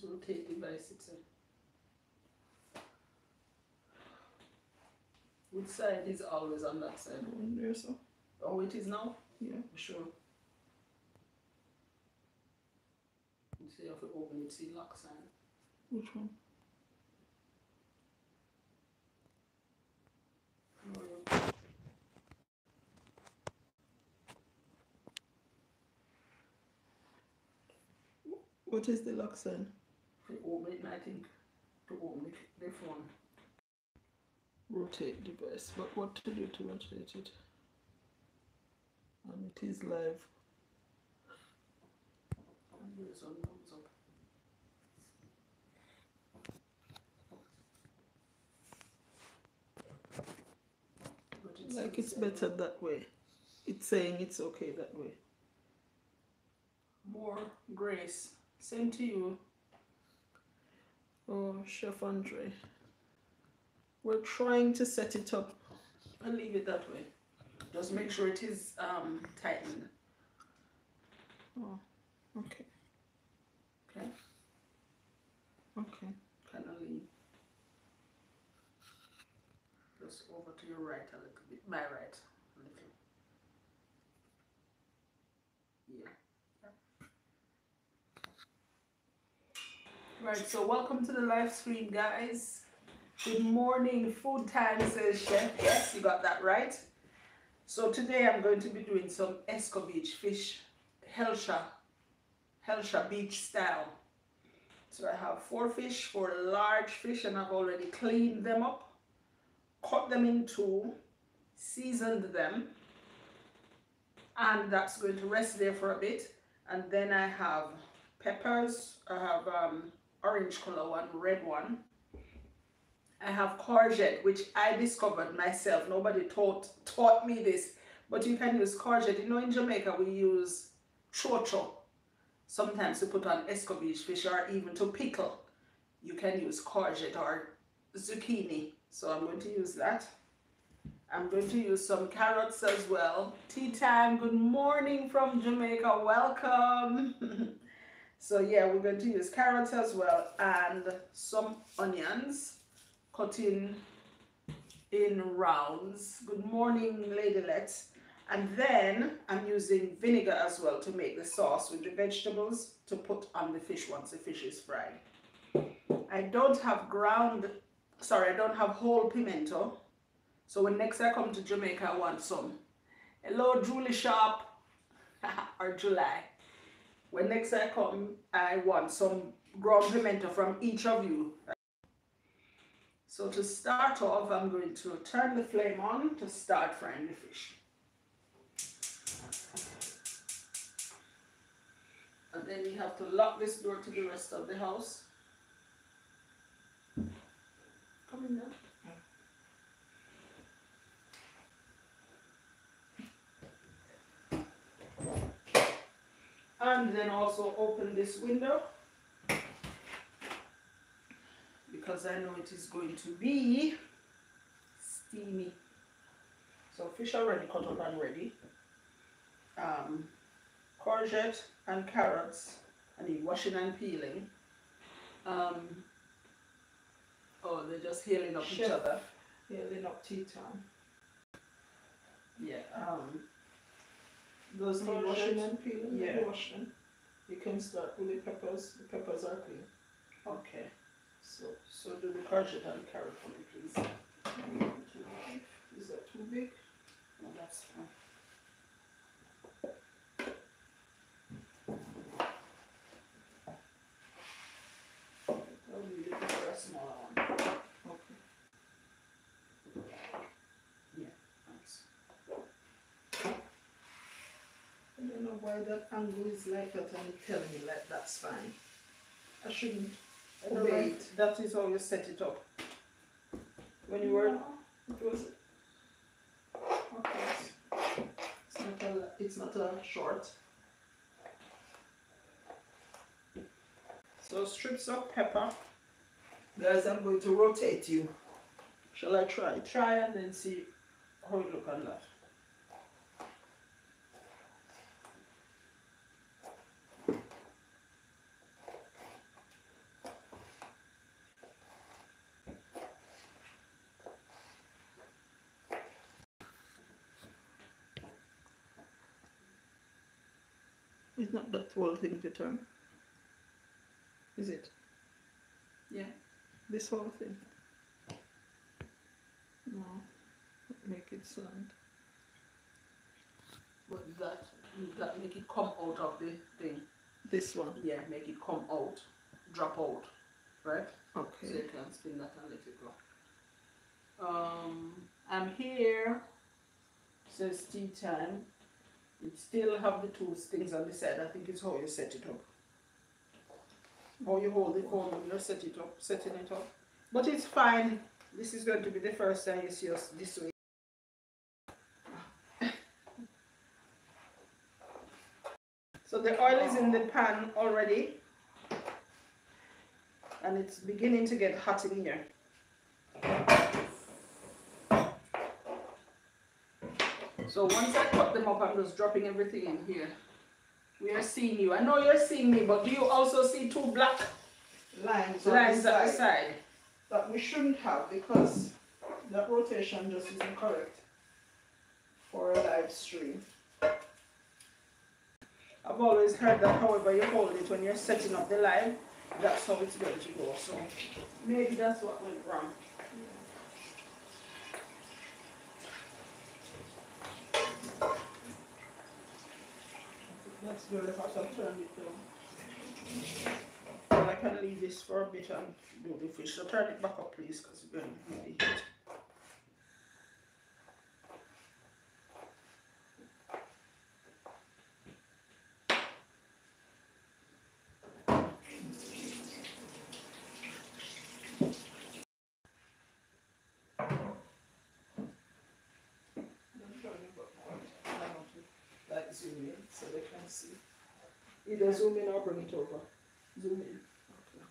Let's rotate the bicycle. Uh, which side is always on that side? There, so. Oh, it is now? Yeah. For sure. You see, you have to open it, see lock sign. Which one? Oh, what is the lock sign? Open it, I think, to open it, the phone. Rotate device. But what to do to rotate it? And it is live. And the sun comes up. But it's Like it's better that way. It's saying it's okay that way. More grace. Same to you. Oh, Chef Andre. We're trying to set it up. I'll leave it that way. Just make sure it is um, tightened. Oh, okay, Okay? okay. Kind of lean. Just over to your right a little bit. My right. A little. Yeah. Right, so welcome to the live stream, guys. Good morning, food time, says Chef. Yes, you got that right. So today I'm going to be doing some escovitch fish, Hellshire, Hellshire beach style. So I have four fish, four large fish, and I've already cleaned them up, cut them in two, seasoned them, and that's going to rest there for a bit. And then I have peppers, I have um, orange color one, red one. I have courgette, which I discovered myself. Nobody taught taught me this, but you can use courgette. You know, in Jamaica we use chocho sometimes to put on escovitch fish or even to pickle. You can use courgette or zucchini. So I'm going to use that. I'm going to use some carrots as well. Tea time. Good morning from Jamaica. Welcome. so yeah, we're going to use carrots as well and some onions cut in in rounds. Good morning, ladylets. And then I'm using vinegar as well to make the sauce with the vegetables to put on the fish once the fish is fried. I don't have ground, sorry, I don't have whole pimento. So when next I come to Jamaica, I want some. Hello, Julie Shop, or July. When next I come, I want some ground from each of you. So to start off, I'm going to turn the flame on to start frying the fish. And then you have to lock this door to the rest of the house. Come in there. And then also open this window because I know it is going to be steamy. So fish already cut up and ready. Um, courgette and carrots. I need washing and peeling. Um, oh, they're just healing up each other. They're not tea time. Yeah. Um, Those need washing and peeling. Yeah. Wash them. You can start with the peppers. The peppers are clean. okay. So, So do the courgette and carrot for me, please. is that too big? No, that's fine. I'll leave it for a smaller one. Okay. Thanks. I don't know why that angle is like that and telling me like that's fine. I shouldn't I obey know it. That is how you set it up. When you were, No, it was. Okay. It's not a, it's not a short. so strips of pepper. Guys, I'm going to rotate you. Shall I try? Try and then see how it look on that. Is not that whole thing to turn? Is it? Yeah. This whole thing? No. Make it slant. But that that make it come out of the thing. This one. Yeah, make it come out, drop out, right? Okay. So you can spin that and let it go. Um, I'm here. Says tea time. You still have the two things on the side. I think it's how you set it up. How you hold the phone you set it up, setting it up. But it's fine. This is going to be the first time you see us this way. So the oil is in the pan already. And it's beginning to get hot in here. So once I cut them up, I'm just dropping everything in here. We are seeing you. I know you're seeing me, but do you also see two black Lines on lines the at the side side? that we shouldn't have because that rotation just isn't correct for a live stream. I've always heard that however you hold it when you're setting up the live, that's how it's going to go. So maybe that's what went wrong. That's good if I can turn it down. Well, I can leave this for a bit and do the fish. So turn it back up please because you're going to really heat. Don't turn it back. I want to like zoom in so they can see. Either zoom in or bring it over. Zoom in. Okay.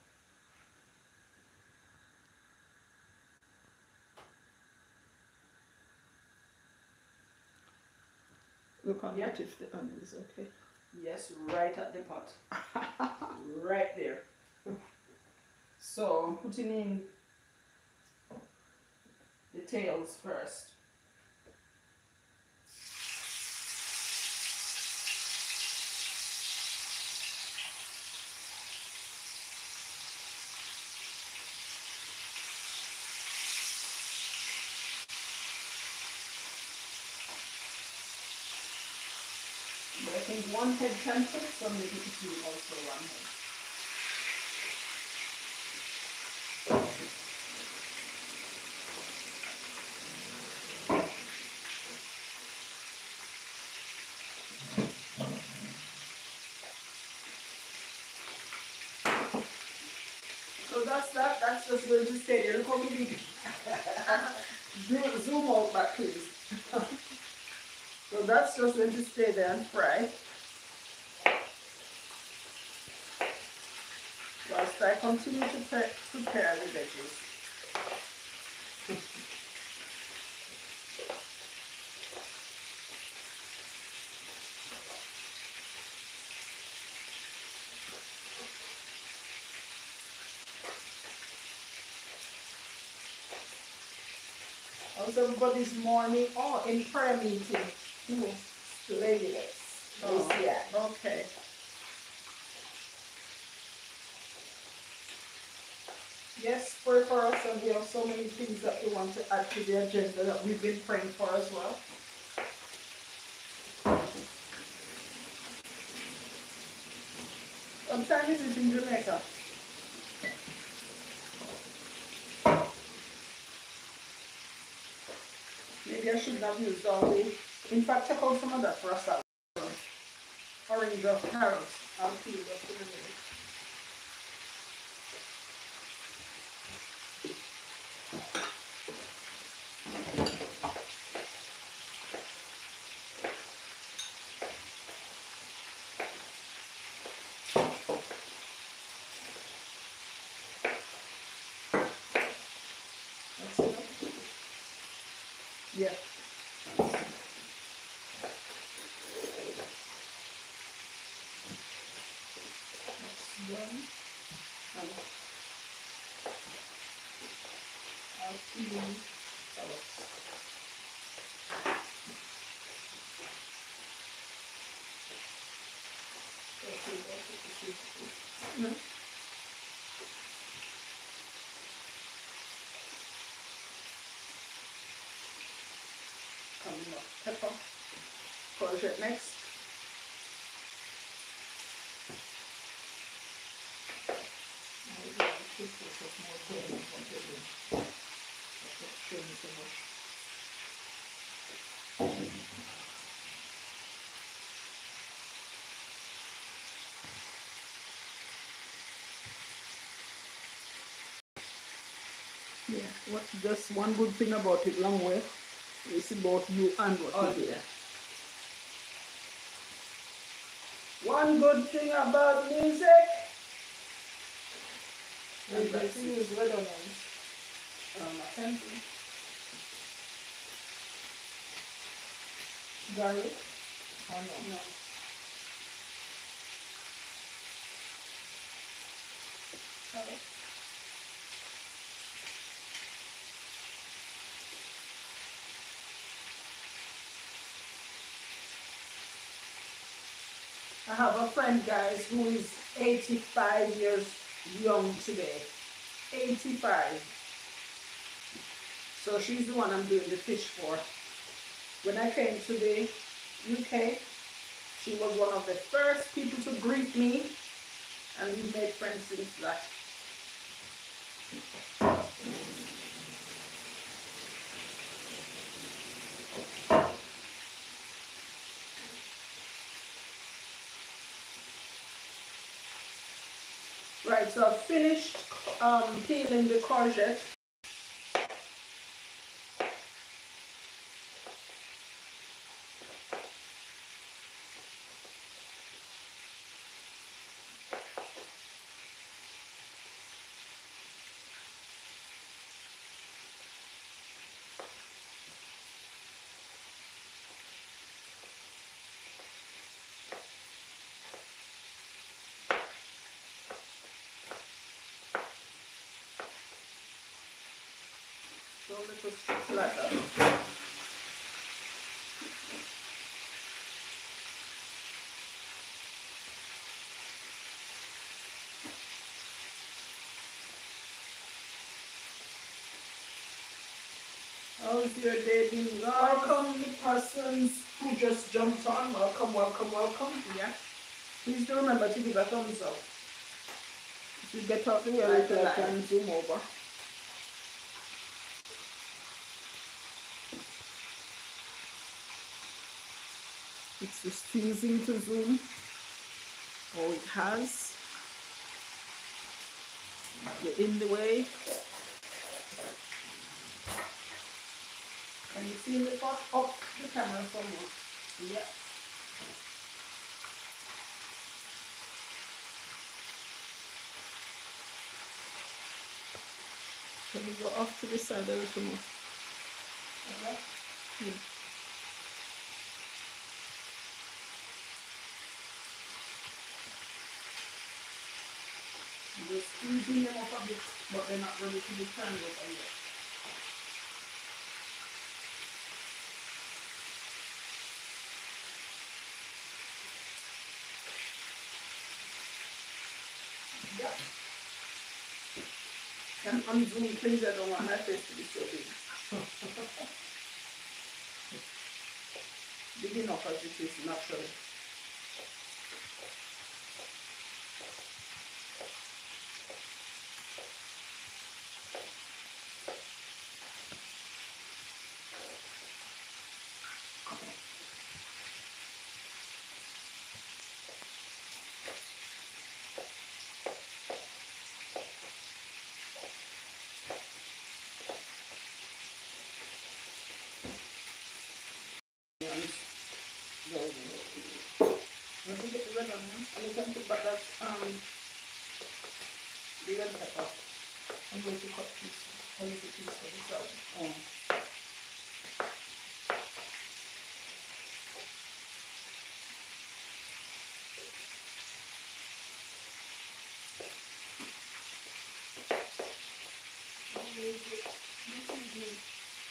Look on Yeah. if the angle is okay. Yes, right at the pot. right there. So I'm putting in the tails first. But I think one head so also one head. So that's that, that's just going to stay there. Look how. Zoom- Zoom out back, please. So that's just going to stay there and fry. I continue to pre- prepare the veggies. How's everybody's morning? Oh, in prayer meeting. Ooh, Ladies. Oh. yeah. Okay. Yes, pray for us, and we have so many things that we want to add to the agenda that we've been praying for as well. What time is it in Jamaica? Maybe I shouldn't have used all the, in fact, check out some of that for us. Orange or carrots, I'll peel enough? Yeah. That's done. And I'll peel carrots. is- No. Coming up, pepper. Courgette next. I would like to put more bread on what they do. But that shouldn't Yeah, what just one good thing about it, long way, is about you and what Oh, you do. yeah. One good thing about music. And And the that's thing it. is red. Um, I can see. Garlic. Oh no. No. Okay. I have a friend, guys, who is 85 years young today. 85. So she's the one I'm doing the fish for. When I came to the UK, she was one of the first people to greet me, and we made friends since that. Right, so I've finished um, peeling the courgette. So little that. How's your day been? Welcome the persons who just jumped on. Welcome, welcome, welcome. Yeah. Please do remember to give a thumbs up. If you get the way, Like I can zoom over. It's refusing to zoom. Oh, it has. You're in the way. Can you see the pot? Up the camera somewhere. Yeah. Can you go off to the side a little more? Okay. Yeah. Just squeezing them up a bit, but they're not ready to be turned over yet. Yeah. Can unzoom please, I don't want my face to be so big. Big enough as it is naturally. onions golden. Let me get the red onion and you can put back that um the red pepper. I'm going to cut this a little piece for the salad. Oh.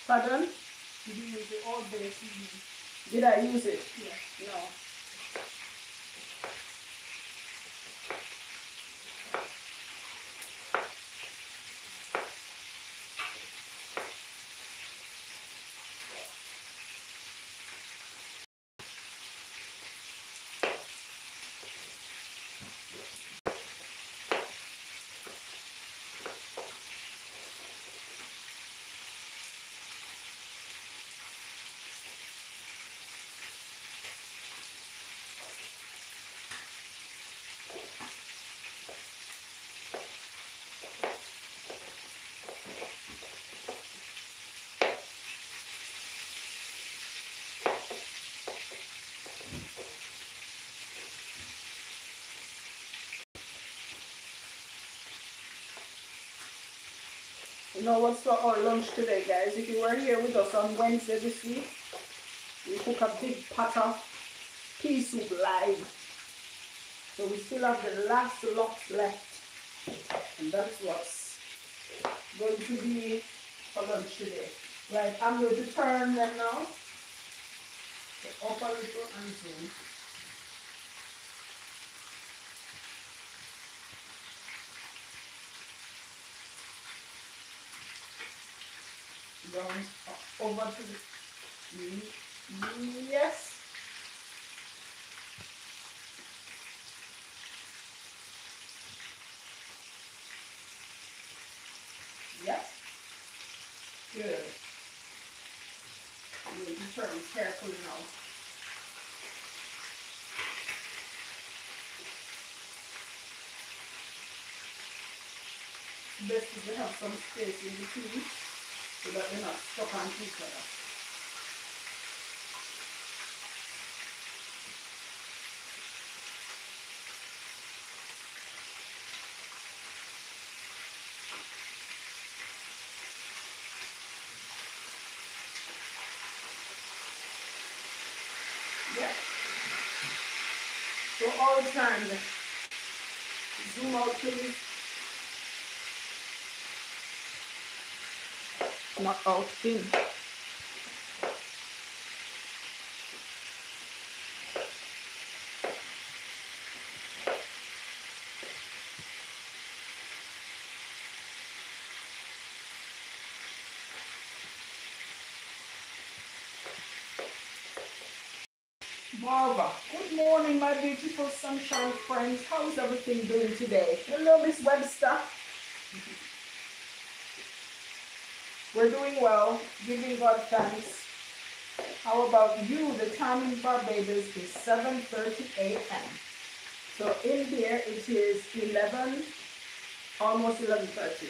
Pardon? Did you use the all day? Did I use it? Yeah. Know what's for our lunch today, guys? If you were here with us on Wednesday this week, we cook a big pot of pea soup live. So we still have the last lot left. And that's what's going to be for lunch today. Right, I'm going to turn them now. Up a little and zoom. Down over to the yes. Yes. Good. You to turn carefully now. Best to have some space in between so that they're not stuck on each other. Yeah. So all the time, zoom out please. Not out thin. Barbara, good morning, my beautiful sunshine friends. How's everything doing today? Hello, Miss Webster. We're doing well, giving God thanks. How about you? The time in Barbados is 7.30 a.m. So in here it is 11, almost 11.30.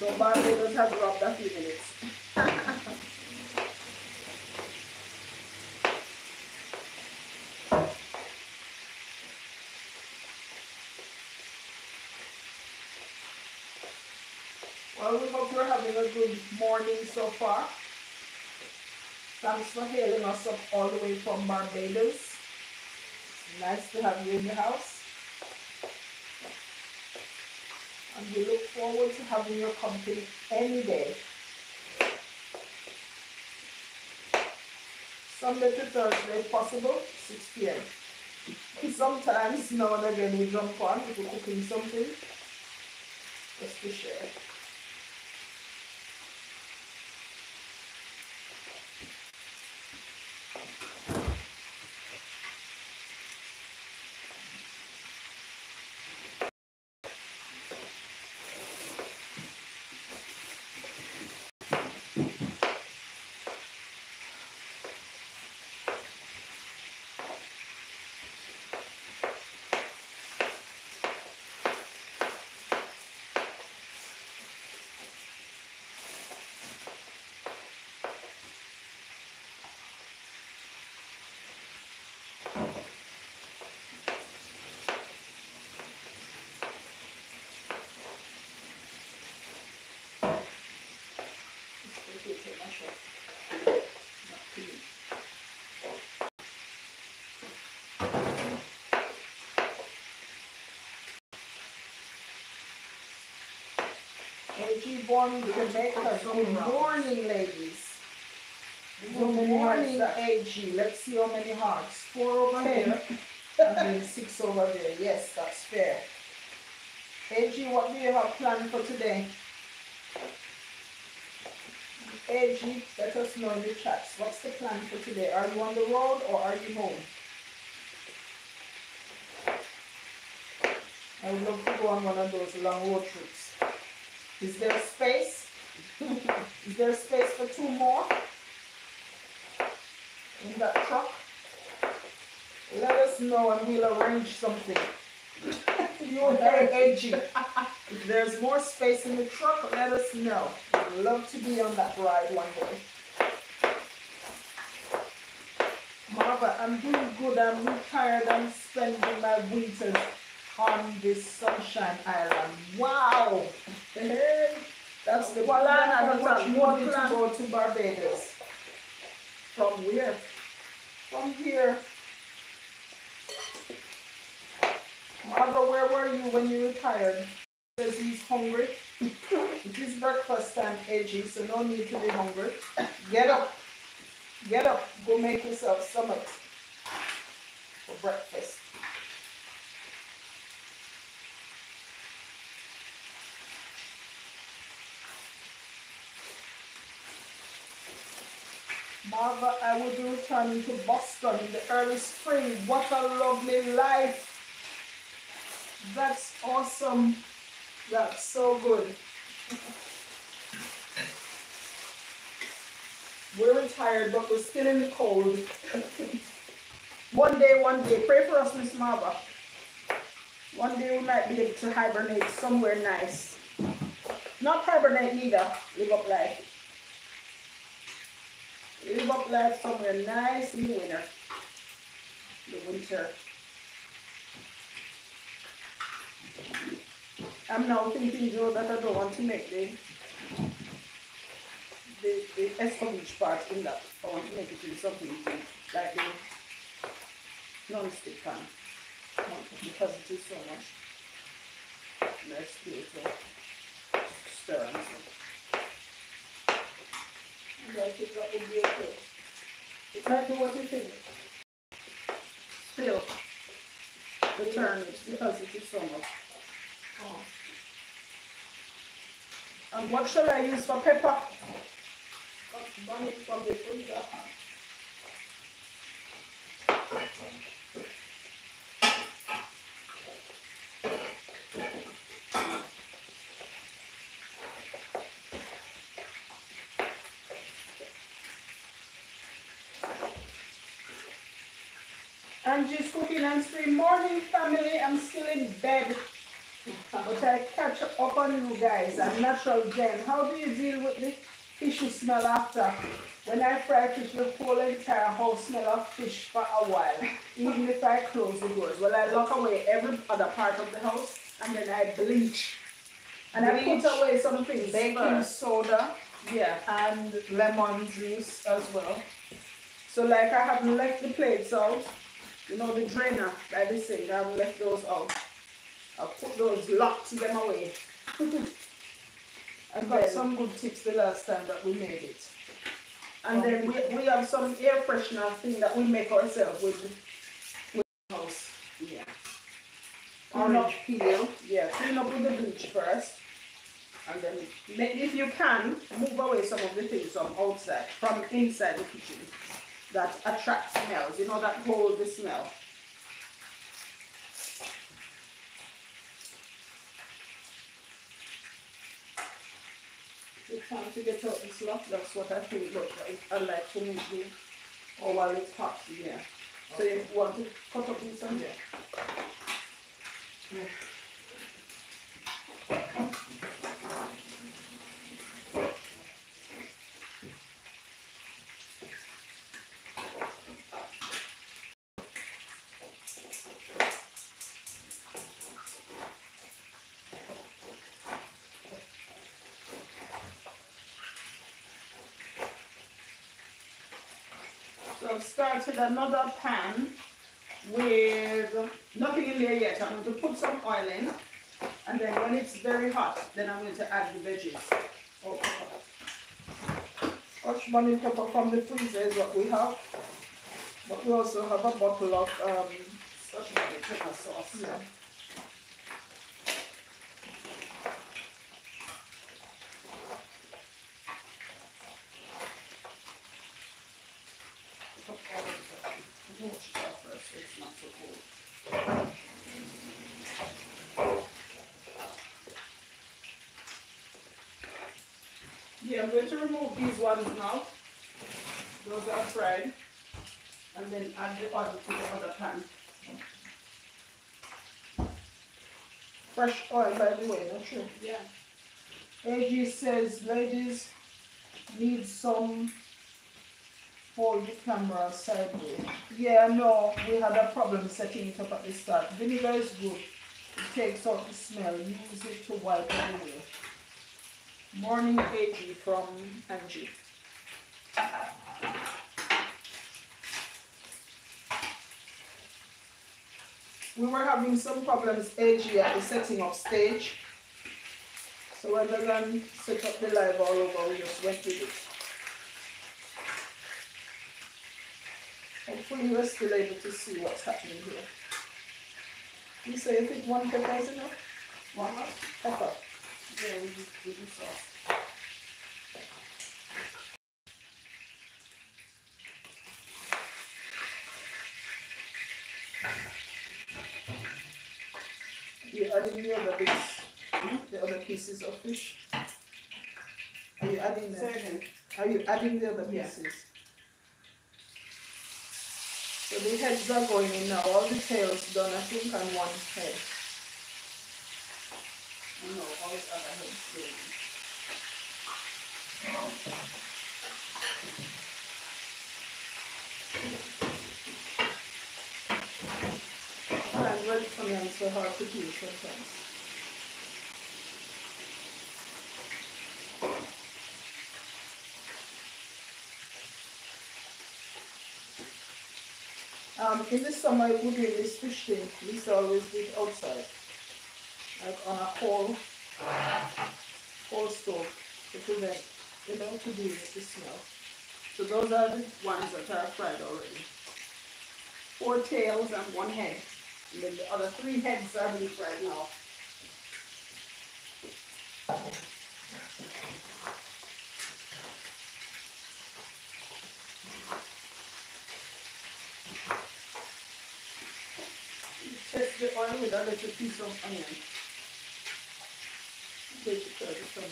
So Barbados has dropped a few minutes. Well, we hope you're having a good morning so far. Thanks for hailing us up all the way from Barbados. Nice to have you in the house. And we look forward to having your company any day. Sunday to Thursday, possible, 6 p.m. Sometimes, now and again, we jump on if we're cooking something, just to share. Just quickly take my shirt. Not clean. AG born Jamaica. Good morning, ladies. Good morning, AG. Let's see how many hearts. Four over here and then six over there. Yes, that's fair. AG, what do you have planned for today? AG, let us know in the chats. What's the plan for today? Are you on the road or are you home? I would love to go on one of those long road trips. Is there space? Is there space for two more? In that truck? Let us know and we'll arrange something. you and AG. If there's more space in the truck, let us know. We'd love to be on that ride one day. Marva, I'm doing good. I'm retired. I'm spending my winters on this sunshine island. Wow! Hey, that's the plan. How much money to go to Barbados? From where? From here. Margo, where were you when you retired? Says he's hungry. it is breakfast time, edgy, so no need to be hungry. Get up. Get up. Go make yourself stomach for breakfast. Marva, I will be returning to Boston in the early spring. What a lovely life. That's awesome. That's so good. We're retired, but we're still in the cold. one day, one day. Pray for us, Miss Marva. One day we might be able to hibernate somewhere nice. Not hibernate neither. Live up life. Live up life somewhere nice in the winter. The winter. I'm now thinking, Joe, that I don't want to make the the, the Escovitch part in that. I want to make it in something like the non-stick pan because it is so much. Let's do it so stir and so. I think that would be okay. It might be what you think. Still, the turn it because it is so much. Oh. And what shall I use for pepper? Burn it from the freezer. Angie's cooking and stream. Morning family, I'm still in bed. But I catch up on you guys. I'm natural Jen. How do you deal with the fish smell after? When I fry fish, the whole entire house smell of fish for a while. Even if I close the doors. Well, I lock away every other part of the house and then I bleach. And bleach, I put away some things. Baking soda. Yeah. And lemon juice as well. So like I haven't left the plates out. You know the drainer everything. I haven't left those out. I put those lots them away. I got some good tips the last time that we made it. And then we, we have some air freshener thing that we make ourselves with, with house. Yeah. Orange peel. Yeah, clean up with the bleach first. And then if you can, move away some of the things from outside, from inside the kitchen that attract smells. You know that hold the smell. It's time to get out the slop, that's what I think, but I, I like to make it, or while it's hot, yeah. So you want to cut up this one? Yeah. yeah. I've started another pan with nothing in there yet. I'm going to put some oil in and then when it's very hot, then I'm going to add the veggies. Oh, Scotch bonnet pepper from the freezer is what we have. But we also have a bottle of um, Scotch pepper sauce. Yeah. Yeah, I'm going to remove these ones now. Those are fried. And then add the oil to the other pan. Fresh oil, by the way, not sure. Yeah. AG says, ladies, need some hold the camera sideways. Yeah, no, we had a problem setting it up at the start. Vinegar is good. It takes out the smell. Use it to wipe it away. Morning AG from Angie. We were having some problems AG at the setting up stage. So rather than set up the live all over, we just went with it. Hopefully you're still able to see what's happening here. You say you think one pepper is enough? One? Pepper. Yeah, we just do the sauce. You adding the other bits, the other pieces of fish? Are you adding them? Are you adding the other Yeah. pieces? So the heads are going in now, all the tails done, I think, on one head. No, all the other heads going. And are hard to peel sometimes. Um, in the summer, we do this fish thing, we always do it outside. Like on a coal, coal stove, to prevent, you know, to deal with the smell. So those are the ones that are fried already. Four tails and one head. And then the other three heads are fried now. Test the oil with a little piece of onion. Take it to the sun.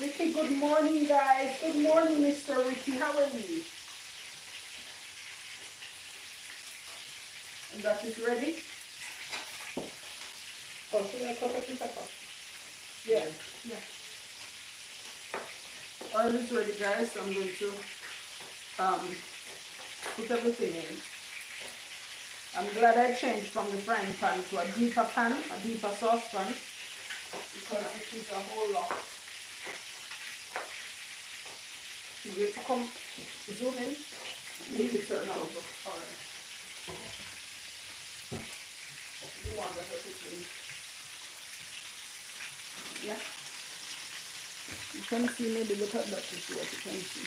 Ricky, good morning, guys. Good morning, Mr. Ricky. How are you? That is ready? Oh, should I cut up the pepper? Yeah, yeah. Oil is ready, guys. I'm going to um, put everything in. I'm glad I changed from the frying pan to a deeper pan, a deeper saucepan, because it is a whole lot. You get to come zoom in, leave it turn over. Alright. You that to clean. Yeah. You can see maybe look at that to see what you can see.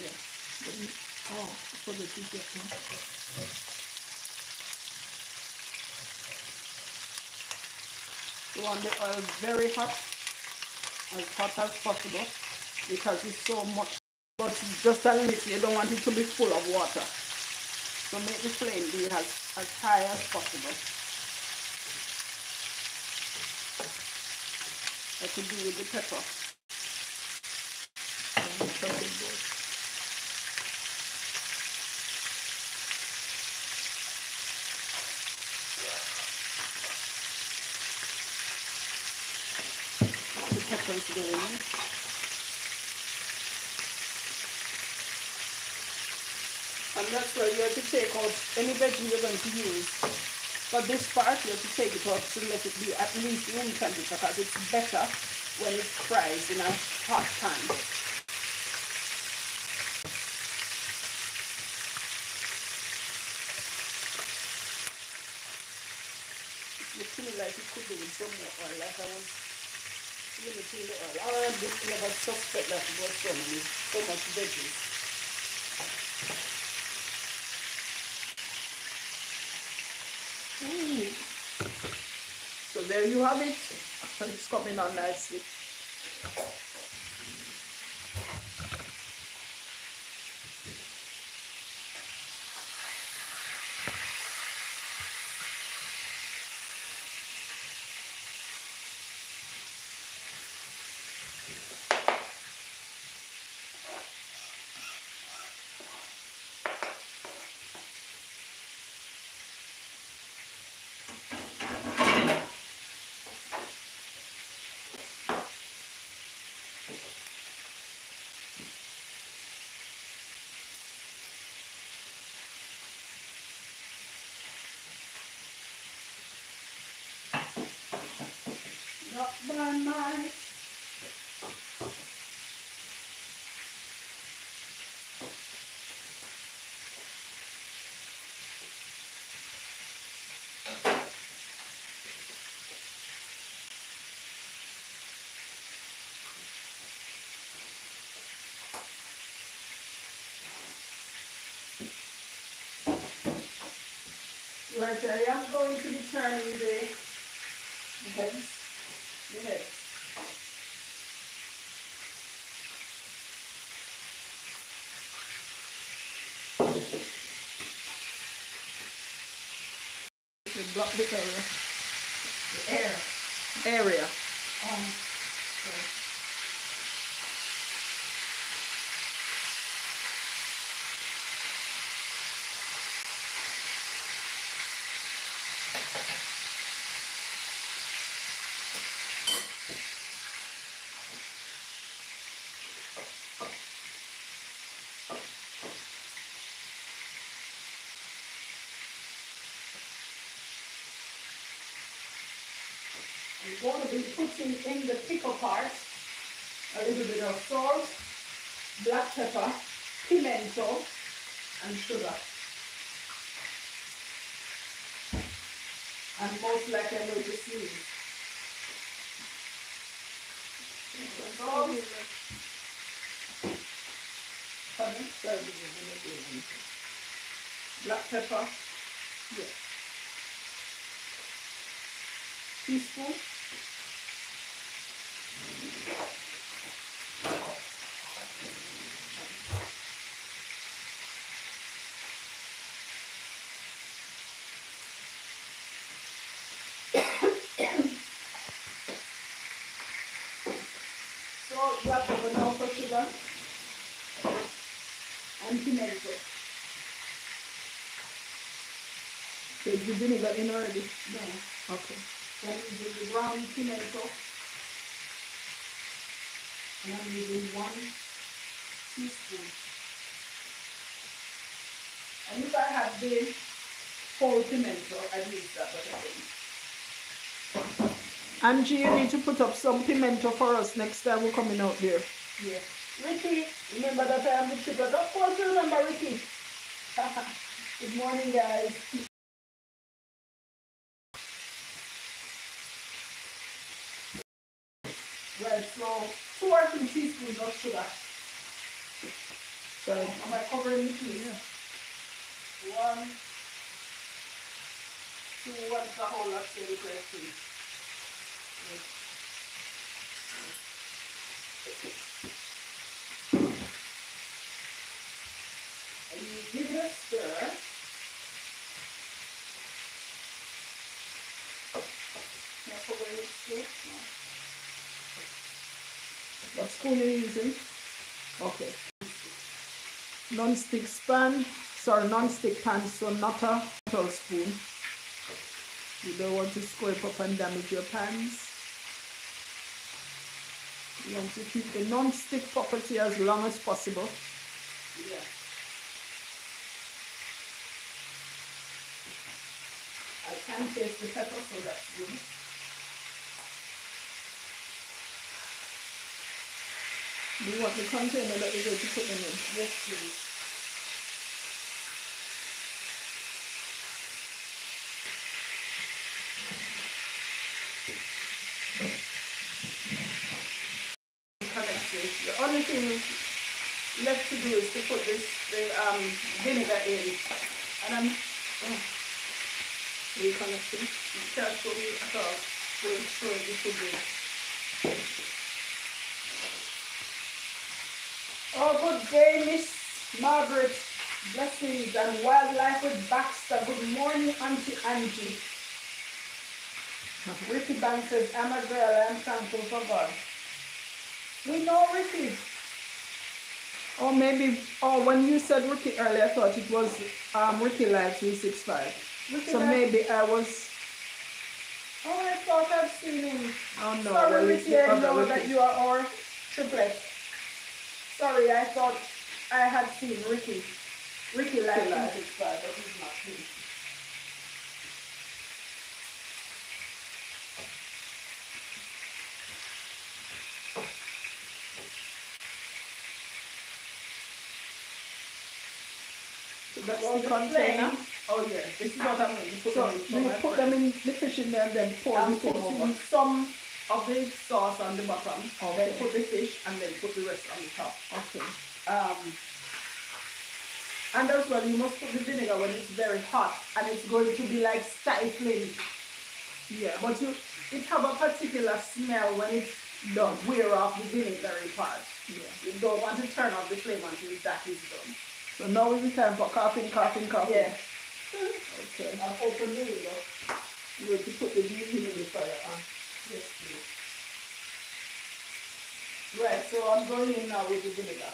Yeah. Oh, for the get You want the oil very hot, as hot as possible, because it's so much, but just a little, you don't want it to be full of water. So make the flame be as, as high as possible. Like you do with the pepper. The pepper. Where you have to take out any veggie you're going to use. For this part, you have to take it out to let it be at least room temperature because it's better when it fries in a hot pan. It feel like it could be with some more oil, like I was limiting the oil. Oh, I just never suspect that it was so many, so much veggies. There you have it. It's coming on nicely. Night. Right there, I am going to be turning the. Block the area. The air. Area. Putting in the pickle part a little bit of salt, black pepper, pimento, and sugar. And most likely going to sneeze. Salt. Black pepper. yes. Teaspoon. So black pepper now for sugar and pimento. So the vinegar in already? No. Okay. Then we do the brown pimento. And I'm using one teaspoon. And if I had the whole pimento, I'd use that, but I didn't. Angie, you need to put up some pimento for us next time we're coming out there. Yeah. Ricky, remember that I am the triplet. Of course, you remember Ricky. Good morning, guys. Right, so two or teaspoons of sugar. So, Am I covering it, please? One, two, what's the whole lot, you guys see. And you give it a stir. Now cover it still. What spoon are you using? Okay. Non-stick pan, sorry, non-stick pan, so not a metal spoon. You don't want to scrape up and damage your pans. You want to keep the non-stick property as long as possible. Yeah. I can taste the pepper, so that's good. Do you want the container that we're going to put them in? Yes, please. The only thing left to do is to put this the um vinegar in, and I'm oh, reconnecting. You can't show me at all. So it's showing the food in. Oh, good day, Miss Margaret. Blessings and wildlife with Baxter. Good morning, Auntie Angie. Ricky Banks says, I'm a girl, I am thankful for God. We know Ricky. Or maybe, oh, when you said Ricky earlier, I thought it was um, Ricky Live 365. Ricky So Banks- maybe I was, Oh, I thought I've seen him. oh no, Sorry, well, Ricky, I other know that you are our triplet. Sorry, I thought I had seen Ricky. Ricky Lila at his but he's not. That's the container. Oh yeah, this is what I mean. You put, so them, you put them in the fish in there and then pour them over. Some of the sauce on the bottom, Okay. then put the fish, and then put the rest on the top. Okay. Um, and as well, you must put the vinegar when it's very hot, and it's going to be like stifling. Yeah. But you, it have a particular smell when it's done. Wear off the vinegary part. Yeah. You don't want to turn off the flame until that is done. So now is the time for coughing, coughing, coughing. Yeah. Okay. I'll open the window. You're to put the beef in the fire on. Yes, please. Right, so I'm going in now with the vinegar.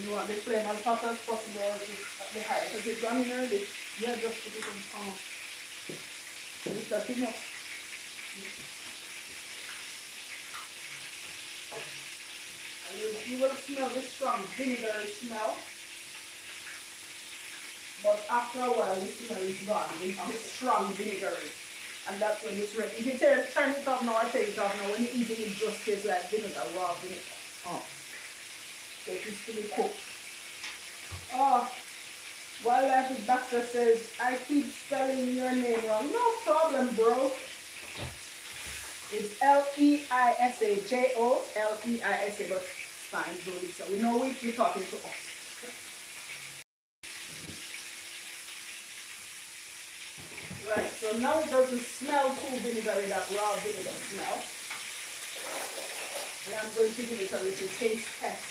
You want the flame as hot as possible at the at the height. Has it gone in already? Yeah, just put it in. Oh. Is that enough? And you, you will smell the strong vinegary smell. But after a while, the smell is gone. It's the strong vinegary. And that's when it's ready. If you turn, turn it off now or take it off now, when you eat it, it just tastes like vinegar, raw vinegar. Oh. So it is fully cooked. Oh, Wildlife Baxter says, I keep spelling your name wrong. No problem, bro. It's L E I S A J O L E I S A, but it's fine. So we know we- you're talking to us. Right, so now it doesn't smell too vinegary, that raw vinegar smell. And I'm going to give it a little taste test.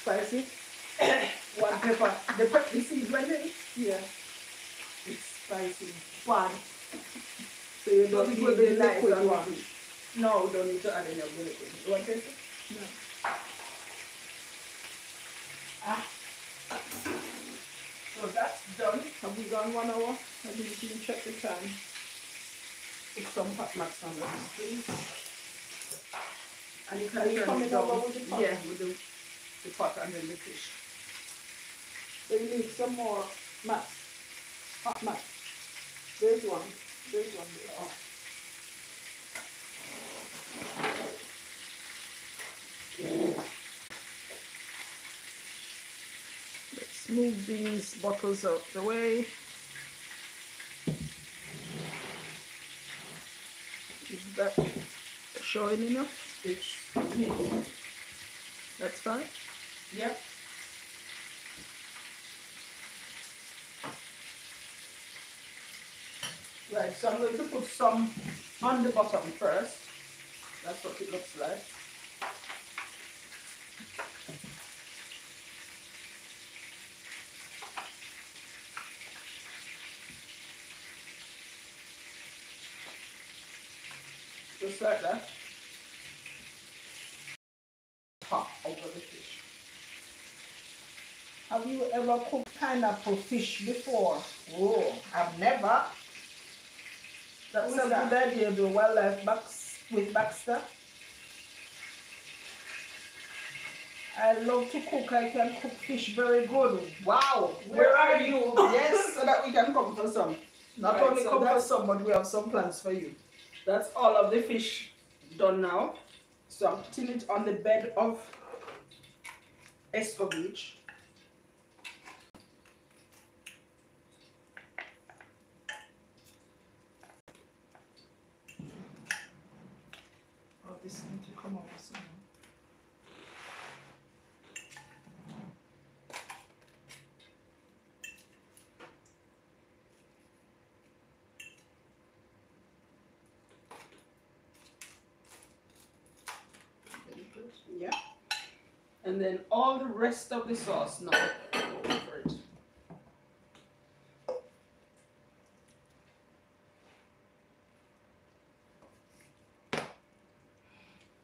Spicy? One pepper. The pepper, the seed right there, Yeah. it's spicy. Bad. So you Don't don't put put the the liquid liquid one. one. No, don't need to add any of the liquid. You want to taste it? No. Ah. So that's done. Have we gone one hour? I didn't even check the time. Put some hot max on this, please. And you Are can you turn it over with the pot? Yeah, with the, the pot and then the fish. So you need some more mat. Hot mat. There's one. There's one there. Oh. Let's move these bottles out the way. Is that showing enough? It's me. That's fine. Yep. Right, so I'm going to put some on the bottom first. That's what it looks like. That. Top over the fish. Have you ever cooked pineapple fish before? Oh, I've never. That's Who's a that? good idea, the wildlife box with Baxter. I love to cook. I can cook fish very good. Wow, where are you? yes, so that we can come for some. Not Right, only so come for some, but we have some plans for you. That's all of the fish done now. So I'm putting it on the bed of escovitch. Oh, this to come soon. Very good. Yeah. And then all the rest of the sauce now over it.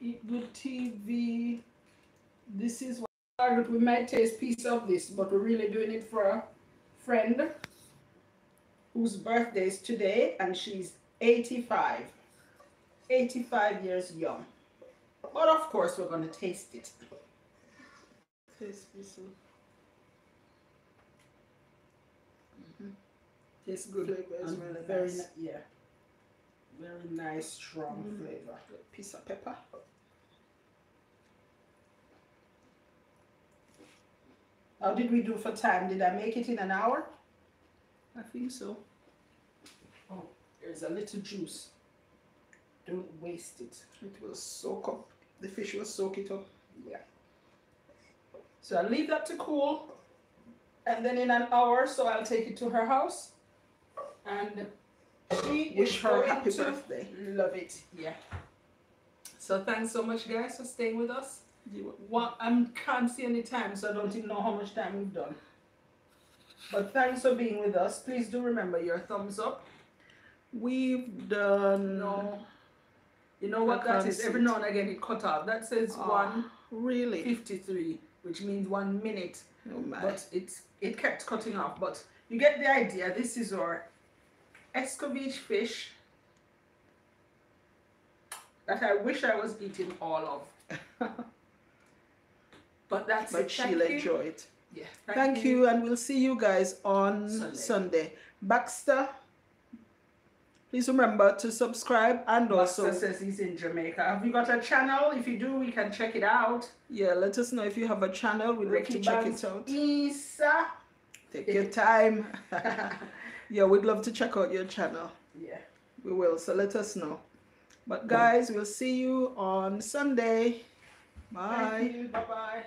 Eat Good TV. This is what we might taste piece of this, but we're really doing it for a friend whose birthday is today, and she's 85. 85 years young. But of course, we're going to taste it. Taste piece of. Mhm. Tastes good. Flavor is really very nice. ni- yeah. Very nice, strong Mm. flavor. Piece of pepper. How did we do for time? Did I make it in an hour? I think so. Oh, there's a little juice. Don't waste it. It will soak up. The fish will soak it up. Yeah. So I'll leave that to cool. And then in an hour, so I'll take it to her house. And she Wish is her happy birthday. Love it. Yeah. So thanks so much, guys, for staying with us. One, I can't see any time, so I don't even know how much time we've done. But thanks for being with us. Please do remember your thumbs up. We've done. No. You know what that is? Every now and again it cut off. That says Ah, one Really? fifty-three, which means one minute. Oh my. But it it kept cutting off. But you get the idea. This is our escovitch fish that I wish I was eating all of. But that's but it. She'll you. enjoy it. Yeah. Thank, you. and we'll see you guys on Sunday. Sunday. Baxter, please remember to subscribe and Buster also, says he's in Jamaica. Have you got a channel? If you do, we can check it out. yeah, let us know if you have a channel. We'd love to check Banks it out. Isa. Take your time. yeah, we'd love to check out your channel. yeah. We will, so let us know. But guys, we'll see you on Sunday. Bye. Bye bye.